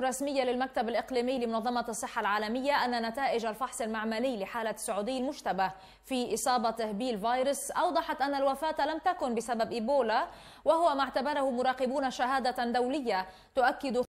رسمية للمكتب الإقليمي لمنظمة الصحة العالمية أن نتائج الفحص المعملي لحالة السعودي المشتبه في إصابته بالفيروس أوضحت أن الوفاة لم تكن بسبب إيبولا وهو ما اعتبره مراقبون شهادة دولية تؤكد